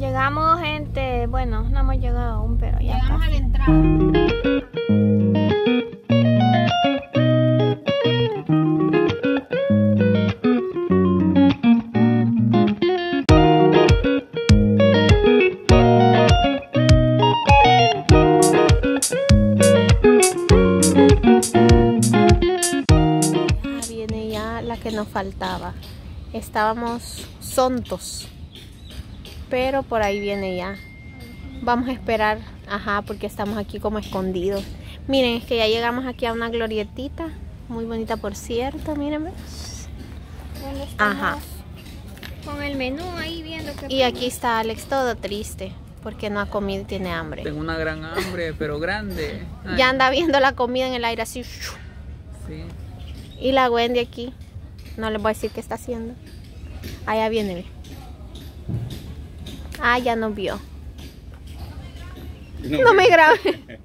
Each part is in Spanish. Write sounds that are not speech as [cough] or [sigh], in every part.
Llegamos, gente. Bueno, no hemos llegado aún, pero ya. Llegamos a la entrada. Ah, viene ya la que nos faltaba. Estábamos sontos. Pero por ahí viene ya. Vamos a esperar. Ajá, porque estamos aquí como escondidos. Miren, es que ya llegamos aquí a una glorietita. Muy bonita, por cierto. Miren. ve. ¿Dónde estamos? Ajá. Con el menú ahí viendo que. Y aquí está Alex todo triste. Porque no ha comido y tiene hambre. Tengo una gran hambre, pero grande. Ay, [laughs] Ya anda viendo la comida en el aire así. Sí. Y la Wendy aquí. No les voy a decir qué está haciendo. Allá viene. Ah, ya nos vio. No me grabe.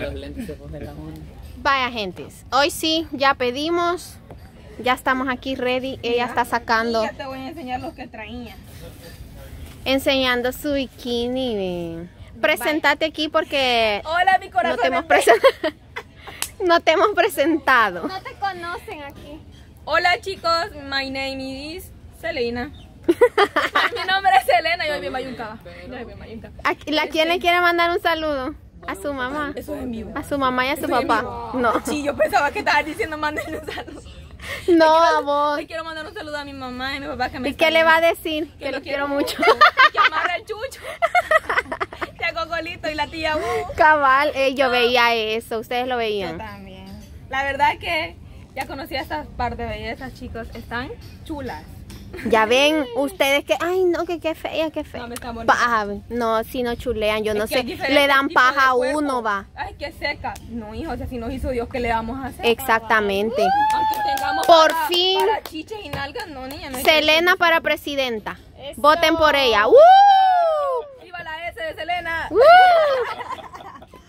Los lentes se ponen la mano. Vaya, gentes. Hoy sí, ya pedimos. Ya estamos aquí ready. Ella está sacando, Ya te voy a enseñar los que traía. enseñando su bikini. Presentate aquí porque Hola, mi no corazón. te hemos presentado. [laughs] No te hemos presentado. No te conocen aquí. Hola, chicos. My name is Selena. Mi nombre es Selena. Yo vivo en. Yo vivo en Mayunca. ¿A la quién le quiere mandar un saludo? A su mamá. Eso es vivo. A su mamá y a su papá. No. Sí, yo pensaba que estabas diciendo mándenle un saludo. No, a vos. Le quiero mandar un saludo a mi mamá y a mi papá que me ¿Y qué le va a decir? Que Que lo quiero quiero mucho. que amarra el chucho. [laughs] Tía Cocolitos y la tía U. Cabal, eh, yo veía eso. Ustedes lo Yo veían. también. La verdad que ya conocí a estas par de bellezas, chicos. Están chulas. Ya ven ustedes que, ay, no, que qué fea, qué fea. No, me está. Paja, no, si no chulean, yo no Es sé. Le dan paja a uno, va. Ay, qué seca. No, hijo, o sea, si nos hizo Dios, ¿qué le vamos a hacer? Exactamente. Aunque tengamos Por para- fin. Para chiches y nalgas, no, niña. No hay Selena para presidenta. Voten por ella. ¡Uh! ¡Viva la S de Selena! ¡Uh!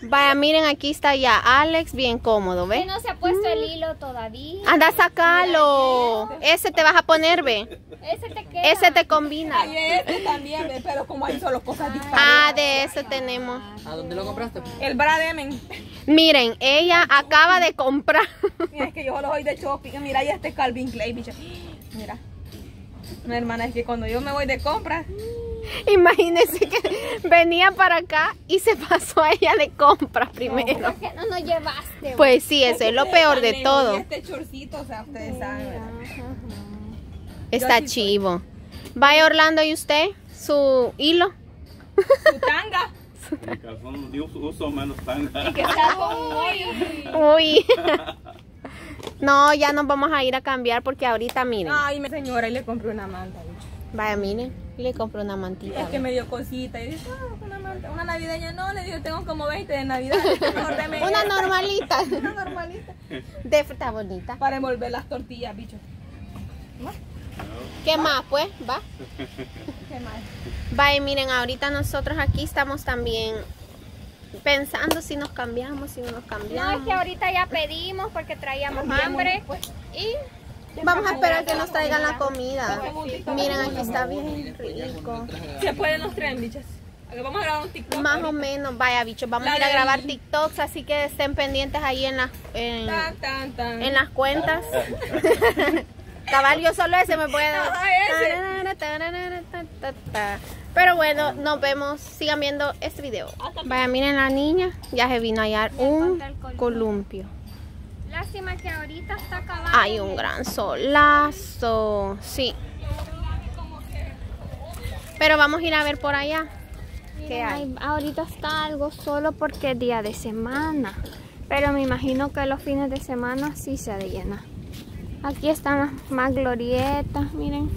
Vaya, miren, aquí está ya Alex, bien cómodo, ¿Qué ¿ve? no se ha puesto el hilo todavía? Anda, sacalo. Ese te vas a poner, ve. Ese te queda. Ese te combina. Ay, este también, ve, pero como hay solo cosas dispares. Ah, de ese tenemos. ¿A dónde lo compraste? El bra Demen. Miren, ella acaba de comprar. Mira, es que yo lo voy de shopping. Mira, ya este Calvin Klein, bicho. Mira. Mi hermana, es que cuando yo me voy de compras, [laughs] Imagínense que venía para acá y se pasó a ella de compras primero. ¿Por qué no nos llevaste? Pues sí, eso es lo peor de todo. este chorcito, o sea, ustedes saben. Está chivo. Vaya Orlando, ¿y usted? ¿Su hilo? Su tanga. [laughs] Mi calzón uso, uso menos tanga. Que. [laughs] Uy. No, ya nos vamos a ir a cambiar porque ahorita miren. Ay, mi señora, y le compré una manta. Vaya, miren. Le compré una mantita. Es que me dio cosita y dice, ah, una manta, una navideña. No, le digo, tengo como 20 de Navidad. Una normalita. [laughs] Una normalita. De está bonita. Para envolver las tortillas, bicho. ¿Qué más, pues? Va. ¿Qué más? Vaya, miren, ahorita nosotros aquí estamos también pensando si nos cambiamos, si no nos No, cambiamos. es que ahorita ya pedimos porque traíamos hambre. Y Vamos a esperar que nos traigan la comida. Miren, aquí está bien rico. Se pueden los tren, bichas. Vamos a grabar un TikTok. Más o menos, vaya bichos, vamos a ir a grabar TikToks, así que estén pendientes ahí en las en, Tan, tan, tan. en las cuentas. [laughs] Cabal, yo solo ese me puede dar. Pero bueno, nos vemos. Sigan viendo este video. Vaya, miren la niña. Ya se vino a hallar un columpio. Lástima que ahorita está acabando. Hay un gran solazo. Sí. Pero vamos a ir a ver por allá. ¿Qué hay? Ay, ahorita está algo solo porque es día de semana. Pero me imagino que los fines de semana sí se ha de llenar. Aquí están las más glorietas, miren.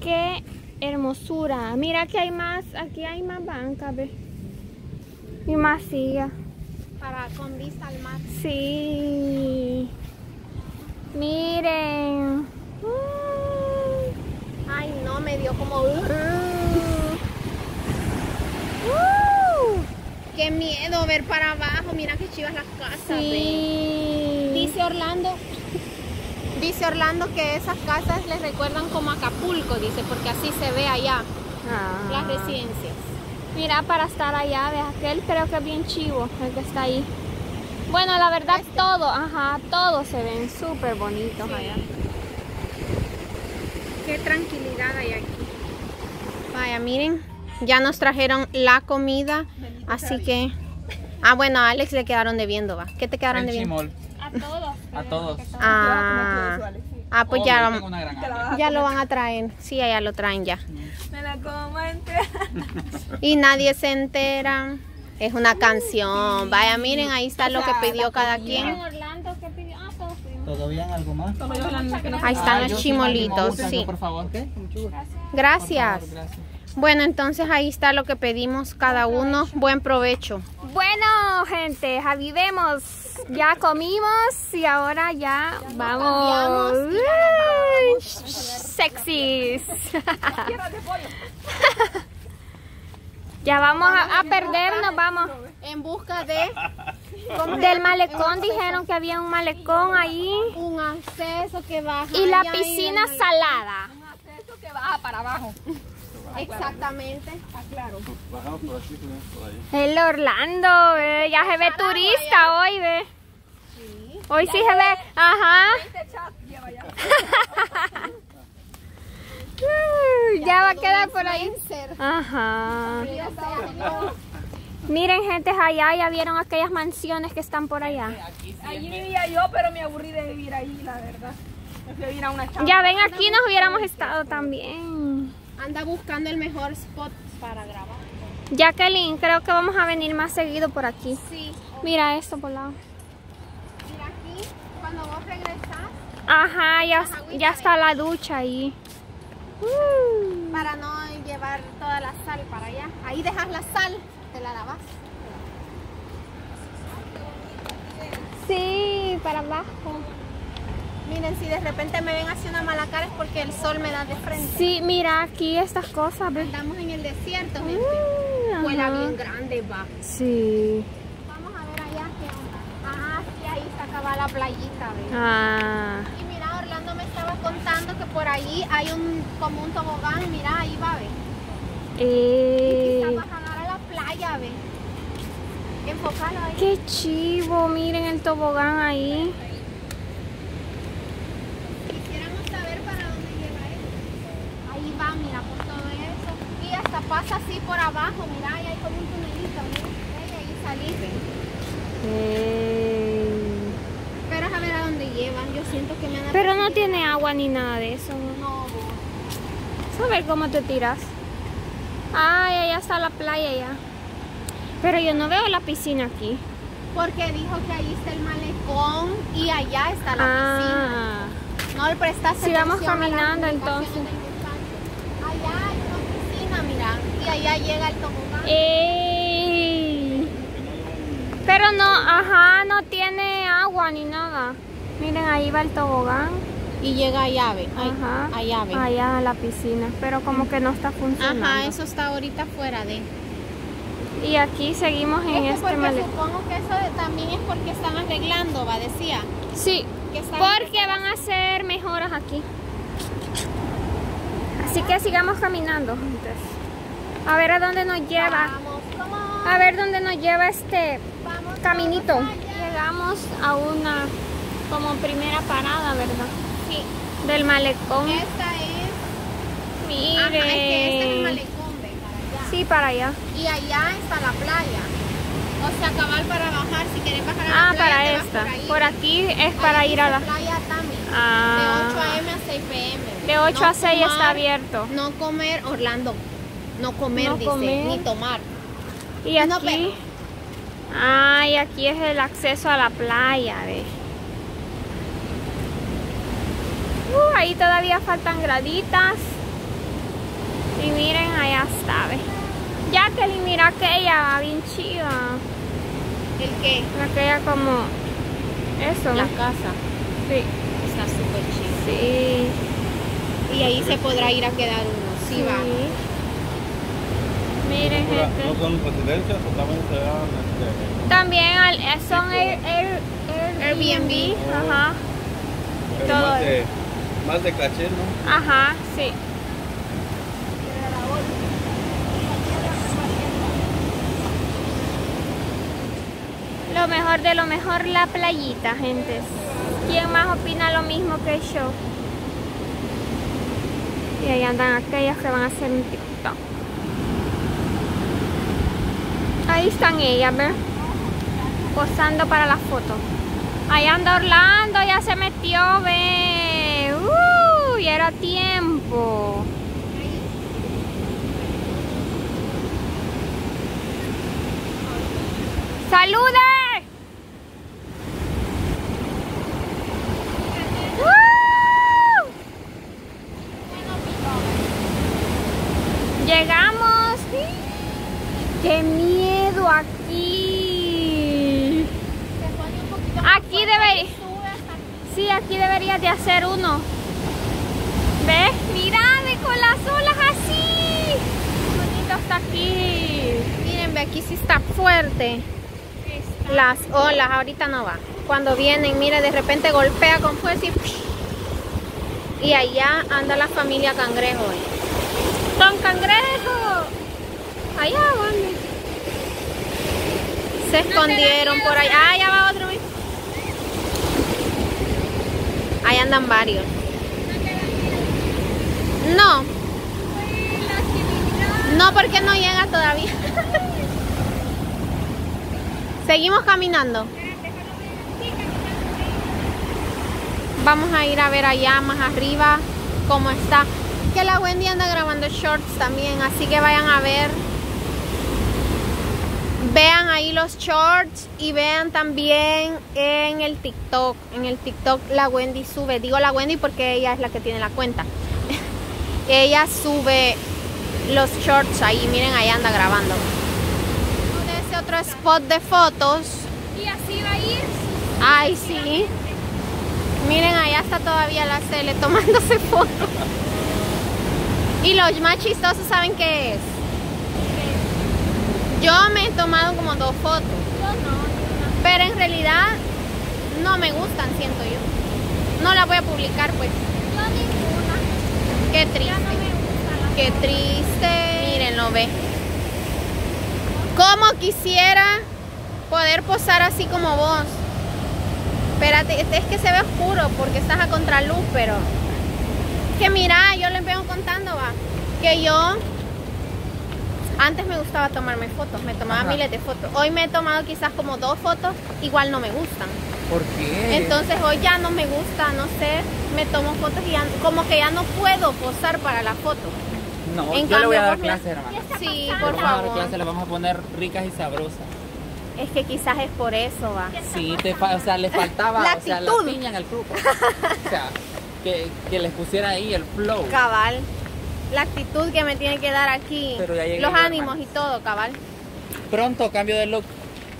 Qué hermosura. Mira que hay más, aquí hay más bancas, ve. Y más sillas. Para con vista al mar. Sí. Miren. Ay, no, me dio como. Uh. Qué miedo ver para abajo. Mira qué chivas las casas. Sí. Dice Orlando. Dice Orlando que esas casas les recuerdan como Acapulco, dice, porque así se ve allá, las Ah. residencias. Mira, para estar allá, de aquel creo que es bien chivo, el que está ahí. Bueno, la verdad todo, ajá, todos se ven súper bonitos allá. Qué tranquilidad hay aquí. Vaya, miren, ya nos trajeron la comida, así que... Ah, bueno, a Alex le quedaron debiendo, va. ¿Qué te quedaron El debiendo? chimol. A todos. A todos. Ah, ah, pues Oh, ya, hambre. ya lo van a traer. Sí, ya lo traen ya. Me la como entera. Y nadie se entera. Es una canción. Vaya, miren, ahí está lo que pidió cada quien. Orlando, ¿qué pidió? Ah, todos pedimos. ¿Todo bien? ¿Algo más? Ahí están Ah, los Mari, chimolitos, sí. Por favor, ¿qué? Gracias. Por favor, gracias. Bueno, entonces ahí está lo que pedimos cada uno. Buen provecho. Bueno, gente, avivemos. Ya comimos y ahora ya vamos. y Uy, Sexys. [laughs] Ya vamos a, a perdernos, vamos. En busca de Del malecón dijeron que había un malecón ahí un acceso que baja. y la piscina salada. Eso que baja para abajo. Exactamente. Bajamos por aquí, subimos por ahí. El Orlando, ve, ya se ve turista hoy, ve. Hoy sí se ve, ajá. Ya va a quedar por ahí. Ajá. Miren, gente, allá ya vieron aquellas mansiones que están por allá. Allí vivía yo, pero me aburrí de vivir ahí, la verdad. Me fui a vivir a una chamba. Ya ven, aquí nos hubiéramos estado también. Anda buscando el mejor spot para grabar. Jacqueline, creo que vamos a venir más seguido por aquí. Sí. Mira esto por lado. Mira aquí, cuando vos regresás, Ajá, ya, ya está la ducha ahí. Uh. para no llevar toda la sal para allá. Ahí dejas la sal, te la lavas. Sí, para abajo. Miren, si de repente me ven así una mala cara es porque el sol me da de frente. Sí, mira aquí estas cosas, ve. Estamos en el desierto, gente. Uh, ajá. bien grande, va. Sí. Vamos a ver allá qué onda. Ah, sí, ahí se acaba la playita, ¿ves? Ah. Y mira, Orlando me estaba contando que por ahí hay un como un tobogán, mira, ahí va, ve. Eh, Quizás bajar a la playa, ve. Enfócalo ahí. qué chivo, miren el tobogán ahí. Quisiéramos saber para dónde lleva eso. Ahí va, mira, por todo eso. Y hasta pasa así por abajo, mira, ahí hay como un tunelito, mira. Ahí salí, ve. Eh, Pero a ver a dónde llevan, yo siento que me han pero no tiene agua ni nada de eso. No, A ver cómo te tiras. Ay, allá está la playa ya. Pero yo no veo la piscina aquí. porque dijo que ahí está el malecón y allá está la Ah. piscina. No le prestaste Sigamos caminando, entonces. del muchacho. Allá hay una piscina, mira, y allá llega el tobogán. Ey. Pero no, ajá, no tiene agua ni nada. Miren, ahí va el tobogán. Y llega allá, ve. Ay, Ajá. allá, ve. Allá a la piscina. Pero como que no está funcionando. Ajá, eso está ahorita fuera de. Y aquí seguimos en Es que este malecón. supongo que eso de- también es porque están arreglando, va, decía. Sí, Que están porque van a hacer mejoras aquí. Así que sigamos caminando. juntas. A ver a dónde nos lleva. Vamos, A ver dónde nos lleva este vamos, caminito. vamos. Llegamos a una como primera parada, ¿verdad? Sí, Del malecón. esta es. Miren. Ajá, es que este es el malecón, ve, para allá. Sí, para allá. Y allá está la playa. O sea, cabal para bajar, si quieres bajar a la Ah, playa. para te vas esta. Por, ahí. Por aquí es Ahí para ir a la... playa también. Ah. De 8 a.m. a 6 p.m. De 8 No a 6 está abierto. No comer, Orlando. No comer, No dice, comer. ni tomar. Y No, aquí... pero- Ay, aquí es el acceso a la playa, ve. Uh, ahí todavía faltan graditas. Y miren, allá está, ve. Jacqueline, mira aquella, bien chiva. ¿El qué? Aquella como... Eso. La casa. Sí. Está súper chido. Sí. Y ahí se podrá ir a quedar uno. Sí, va. Miren, Ahora, gente. ¿No son residencias o también se dan este, También al- eh, son Air, Air- Airbnb. Ajá. y Pero todo. más de, más de caché, ¿no? Ajá, sí. Lo mejor de lo mejor, la playita, gente. ¿Quién más opina lo mismo que yo? Y ahí andan aquellas que van a hacer un TikTok. Ahí están ellas, ¿ves? Posando para la foto. Ahí anda Orlando, ya se metió, ve. ¡Uh! Ya era tiempo. ¡Salude! ¡Uh! Llegamos. ¡Qué miedo aquí! Aquí debería. Sí, aquí deberías de hacer uno. ¿Ves? Mira, ve con las olas así. Bonito está aquí. Miren, ve aquí sí está fuerte. Las olas, ahorita no va. Cuando vienen, mire, de repente golpea con fuerza y... Y allá anda la familia cangrejo. ¿eh? ¡Don Cangrejo! Allá van. Se escondieron por allá. Ah, allá va otro. ¿ves? Ahí andan varios. No. No, porque no llega todavía. [laughs] Seguimos caminando. Vamos a ir a ver allá más arriba cómo está. Que la Wendy anda grabando shorts también, así que vayan a ver. Vean ahí los shorts y vean también en el TikTok. En el TikTok la Wendy sube, digo la Wendy porque ella es la que tiene la cuenta. [laughs] ella sube los shorts ahí, miren ahí anda grabando. De ese otro spot de fotos. Y así va a ir. Ay, sí. Miren, allá está todavía la Cele tomándose [laughs] fotos. Y los más chistosos, ¿saben qué es? Yo me he tomado como dos fotos. Pero en realidad no me gustan, siento yo. No la voy a publicar, pues. Yo ninguna. Qué triste. No me Qué triste. Mírenlo, ve. Como quisiera poder posar así como vos. Espérate, este es que se ve oscuro porque estás a contraluz, pero... Que mira, yo les vengo contando, va. Que yo... Antes me gustaba tomarme fotos, me tomaba Ajá. miles de fotos. Hoy me he tomado quizás como dos fotos, igual no me gustan. ¿Por qué? Entonces hoy ya no me gusta, no sé, me tomo fotos y ya- como que ya no puedo posar para la foto. no, en yo le voy a dar cambio, clase, hermano. Sí, por vamos a dar favor. clase, le vamos a poner ricas y sabrosas. Es que quizás es por eso, va. Sí, te fa- o sea, le faltaba La o sea, la piña en el grupo. O sea, que, que les pusiera ahí el flow. Cabal. La actitud que me tiene que dar aquí. Pero ya llegué Los ánimos y todo, cabal. Pronto cambio de look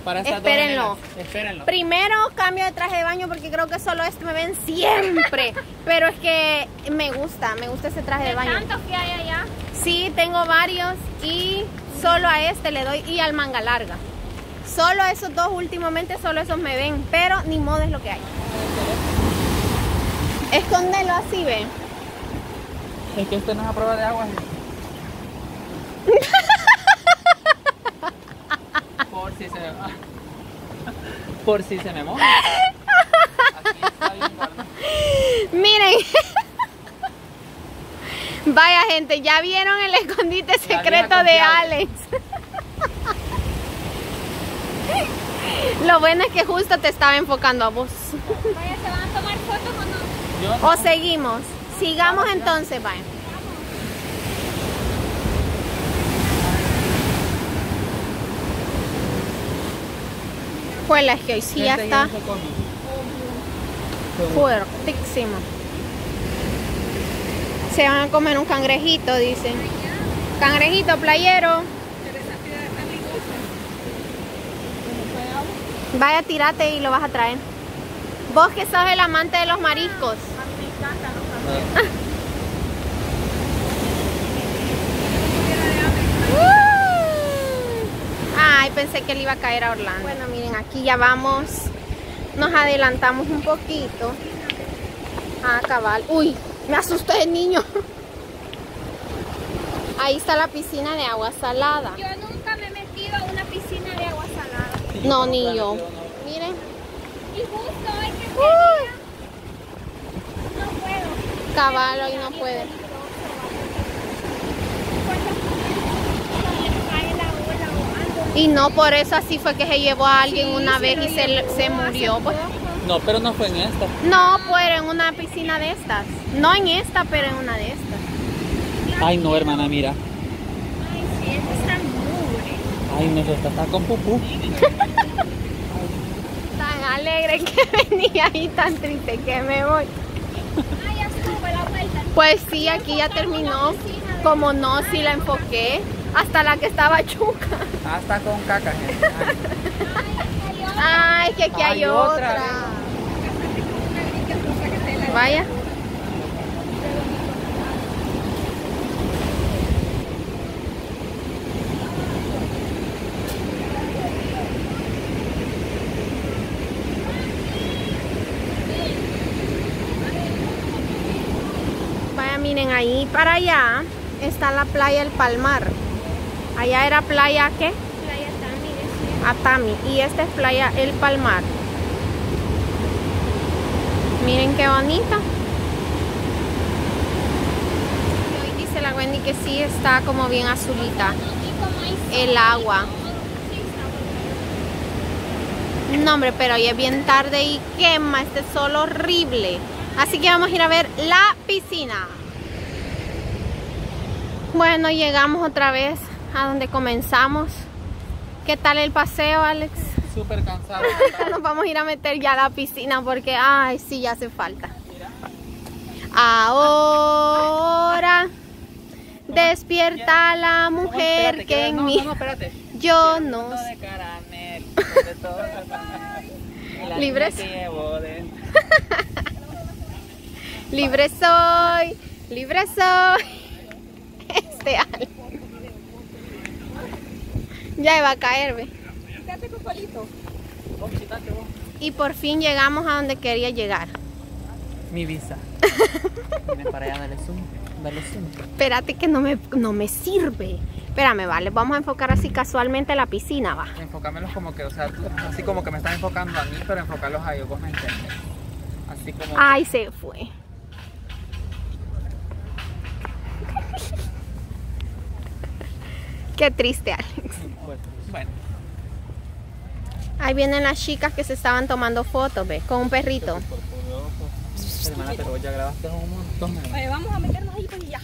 para estas Espérenlo. dos. Espérenlo. Primero cambio de traje de baño porque creo que solo este me ven siempre. [laughs] Pero es que me gusta, me gusta ese traje de baño. Tantos que hay allá. Sí, tengo varios y solo a este le doy y al manga larga. Solo a esos dos últimamente, solo esos me ven, pero ni modo es lo que hay. Escóndelo así, ve. Es que esto no es a prueba de agua. Por si se me Por si se me moja. Aquí está bien guardado. Miren. Vaya gente, ya vieron el escondite secreto de. Alex. Lo bueno es que justo te estaba enfocando a vos. Vaya, ¿se van a tomar fotos o no? Yo O seguimos. Sigamos entonces, vaya. Pues es que hoy sí ya está fuertísimo. Se van a comer un cangrejito, dicen. Cangrejito playero. Vaya, tírate y lo vas a traer. Vos que sos el amante de los mariscos. Ay, pensé que le iba a caer a Orlando. Bueno, miren, aquí ya vamos. Nos adelantamos un poquito. Ah, cabal. Uy, me asusté el niño. Ahí está la piscina de agua salada. Yo nunca me he metido a una piscina de agua salada. No, ni yo. Miren. Y justo hoy que no puedo. Cabal, hoy no puede. Y no, por eso así fue que se llevó a alguien una vez y se, se murió. Pues. No, pero no fue en esta. No, pues en una piscina de estas. No en esta, pero en una de estas. Ay, no, hermana, mira. Ay, sí, está mugre. Ay, no, esta está con pupú. [laughs] Tan alegre que [laughs] venía y tan triste que me voy. [laughs] Ay, ya estuvo la vuelta. Pues sí, aquí ya terminó. Como no, sí la enfoqué. Hasta la que estaba chuca. Hasta con caca, gente. Ay. Que aquí hay, Hay otra. otra. Vaya. Vaya, miren, ahí para allá está la playa El Palmar. Allá era playa, ¿qué? Playa Tami, decía. Atami y esta es playa El Palmar. Miren qué bonita. Y hoy dice la Wendy que sí está como bien azulita el agua. No hombre, pero hoy es bien tarde y quema este sol horrible. Así que vamos a ir a ver la piscina. Bueno, llegamos otra vez a donde comenzamos. ¿Qué tal el paseo, Alex? Súper cansado. [laughs] Nos vamos a ir a meter ya a la piscina porque, ay, sí, ya hace falta. Ahora despierta la mujer que en no, mí. No. Yo no. De caramelo, de todo. Y la Libres. niña que llevo dentro. [laughs] Libre soy, libre soy. Este. Ya iba a caer, ve. Vos. Y por fin llegamos a donde quería llegar. Mi visa. [laughs] Para allá, dale zoom. Dale zoom. Espérate que no me, no me sirve. Espérame, vale. Vamos a enfocar así casualmente la piscina, va. Enfócamelos como que, o sea, así como que me están enfocando a mí, pero enfocarlos a ellos, vos me entiendes. Así como. Ay, se fue. Qué triste, Alex. Bueno. Ahí vienen las chicas que se estaban tomando fotos, ve, con un perrito. Hermana, pero ya grabaste un montón. Oye, vamos a meternos ahí pues y ya.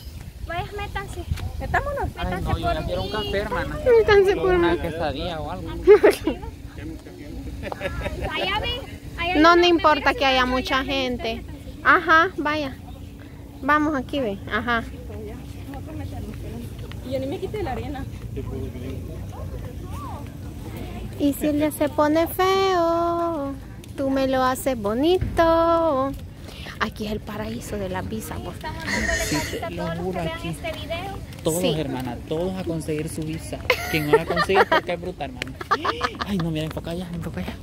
Vaya, métanse. Metámonos. Ay, no, yo ya quiero un café, hermana. Métanse por Una mí. quesadilla o algo. Allá ve. allá hay No, no importa que haya mucha métanse. gente. Ajá, vaya. Vamos aquí, ve. Ajá. Y yo ni me quité la arena. Y si el día se pone feo, tú me lo haces bonito. Aquí es el paraíso de la visa, por Estamos dándole carita a lo todos los que juro vean aquí. este video. Todos, Sí. hermana, todos a conseguir su visa. Quien no la consigue porque es bruta, hermana. Ay, no, mira, enfoca allá, enfoca allá.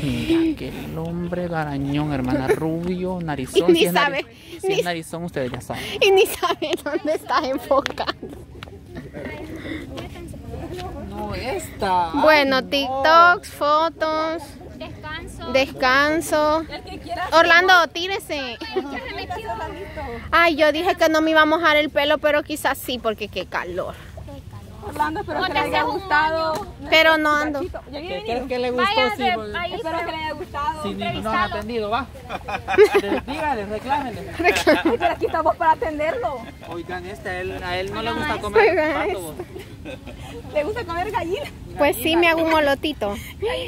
Mira, que el hombre garañón, hermana, rubio, [laughs] narizón. Y ni si es, nariz- sabe, si es narizón, ustedes ya saben. Y ni sabe dónde estás enfocando. No, esta. Bueno, TikToks, fotos, Descanso. descanso. Orlando, tírese. Ay, yo dije que no me iba a mojar el pelo, pero quizás sí, porque qué calor. Orlando, espero No que le haya gustado. Pero no ando. Chito, ¿Ya ¿Qué crees que le gustó? Sí, Espero que le haya gustado. Si ni nos han atendido, va. [laughs] Dígale, reclámenle. Pero aquí estamos para atenderlo. Oigan, este, a él, a él no le gusta comer Oigan pato. vos. Le gusta comer gallina. Pues sí, me hago un molotito.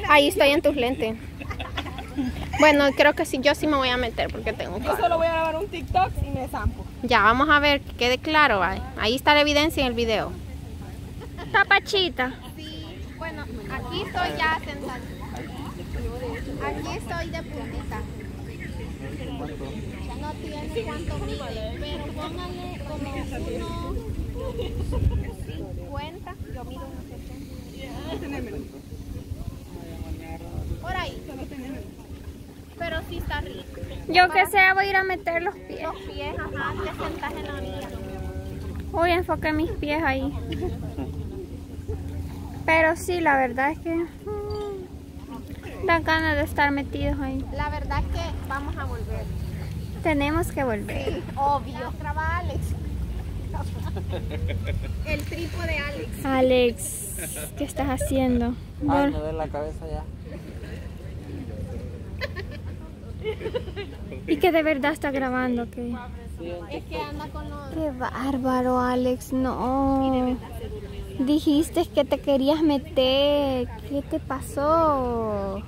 Ahí estoy en tus lentes. Bueno, creo que sí, yo sí me voy a meter porque tengo Yo calor. solo voy a grabar un TikTok y me zampo. Ya, vamos a ver que quede claro. Ahí está la evidencia en el video. Tapachita. Bueno, aquí estoy ya sentada. Aquí estoy de puntita. No tiene cuánto mide, pero póngale como unos 50. Yo mido unos 80. Por ahí. Pero sí está rico. Yo que sea, voy a ir a meter los pies. Los pies, ajá, te sentas en la orilla. Uy, enfoqué mis pies ahí. [laughs] Pero sí, la verdad es que mm, dan ganas de estar metidos ahí. La verdad es que vamos a volver. Tenemos que volver. Obvio. Alex. [laughs] El tripo de Alex. Alex, ¿qué estás haciendo? Ay, Bueno, me duele la cabeza ya. y que de verdad está grabando, que Es que anda con los... Qué bárbaro, Alex. No. Dijiste que te querías meter. ¿Qué te pasó?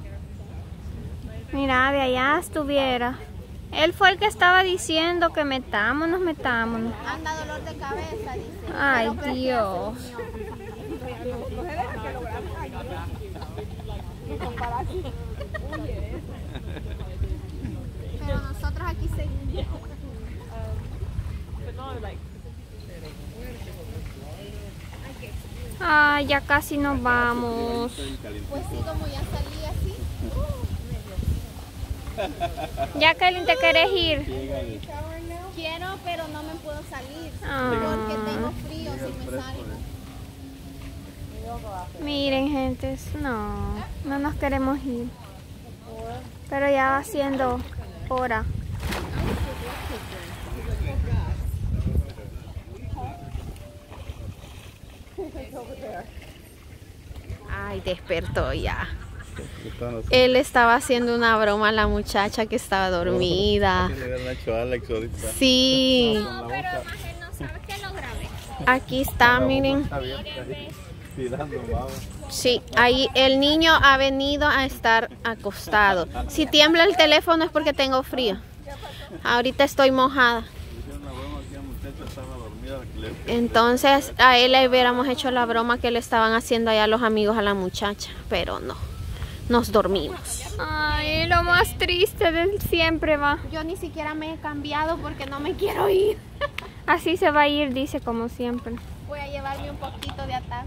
Mira, de allá estuviera. Él fue el que estaba diciendo que metámonos, metámonos. Anda dolor de cabeza, dice. Ay, Dios. Pero nosotros aquí seguimos. Ay, ya casi nos vamos. Pues sí, como ya salí así. [laughs] Jacqueline, ¿te querés ir? Quiero, pero no me puedo salir. Ah. Porque tengo frío si me salgo. Miren, gentes, no, no nos queremos ir. Pero ya va siendo hora. Ay, despertó ya. Él estaba haciendo una broma a la muchacha que estaba dormida. [laughs] Sí, No, pero además él no sabe que lo grabé. aquí está, miren. Sí, ahí el niño ha venido a estar acostado. Si tiembla el teléfono es porque tengo frío. Ahorita estoy mojada. Entonces a él le hubiéramos hecho la broma que le estaban haciendo allá los amigos a la muchacha, pero no. Nos dormimos. Ay, lo más triste de siempre va. Yo ni siquiera me he cambiado porque no me quiero ir. [laughs] Así se va a ir, dice como siempre. Voy a llevarme un poquito de ataque.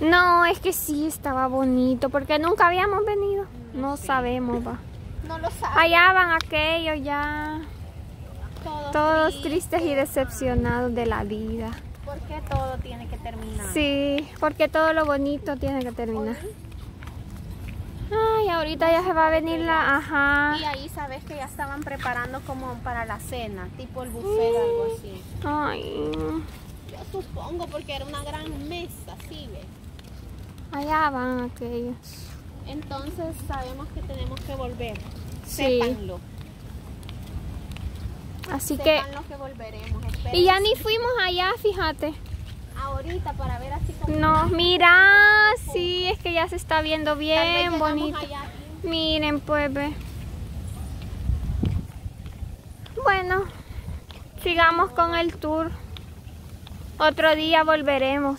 No, es que sí estaba bonito, porque nunca habíamos venido. No sabemos, va. No lo sabes. Allá van aquellos ya, Todo todos tristes y decepcionados de la vida. ¿Por qué todo tiene que terminar? Sí, porque todo lo bonito tiene que terminar. Ay, ahorita ya se va a venir la... Ajá. Y ahí sabes que ya estaban preparando como para la cena, tipo el buffet o algo así. Ay, Yo supongo porque era una gran mesa, ¿sí ves? allá van aquellos. Entonces sabemos que tenemos que volver. Sí. Sépanlo. Así que... Volveremos. Y ya ni fuimos allá, fíjate. ahorita para ver así como No, mira, sí, es que ya se está viendo bien bonito. allá. Miren, pues ve. Bueno, sigamos con el tour. Otro día volveremos.